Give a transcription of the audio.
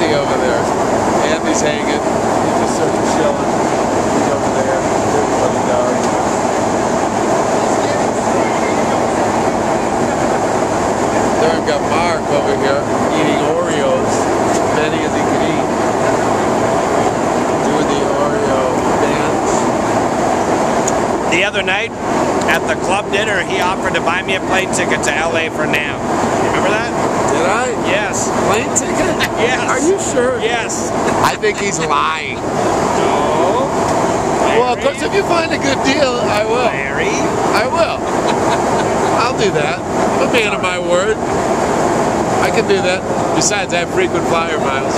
empty over there. Andy's hanging. He's just sort of chilling. He's over there. Everybody knows. There we got Mark over here eating Oreos. Many as he can eat. Doing the Oreo dance. The other night at the club dinner, he offered to buy me a plane ticket to LA for NAMM. Remember that? Did I? Yes. Plane ticket? yes. Are you sure? Yes. I think he's lying. No. Well, of course, if you find a good deal, I will. Larry. I will. I'll do that. I'm a man of my word. I can do that. Besides, I have frequent flyer miles.